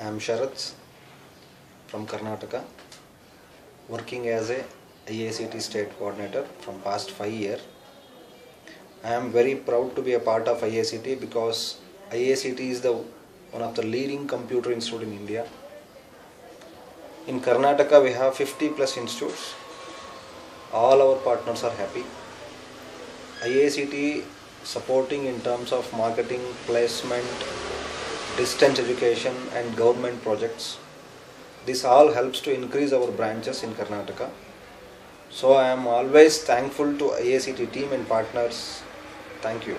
am Sharat from Karnataka, working as a IACT state coordinator from past five year. I am very proud to be a part of IACT because IACT is the one of the leading computer institute in India. In Karnataka, we have 50 plus institutes. All our partners are happy. IACT supporting in terms of marketing, placement, distance education, and government projects. This all helps to increase our branches in Karnataka. So I am always thankful to IACT team and partners. Thank you.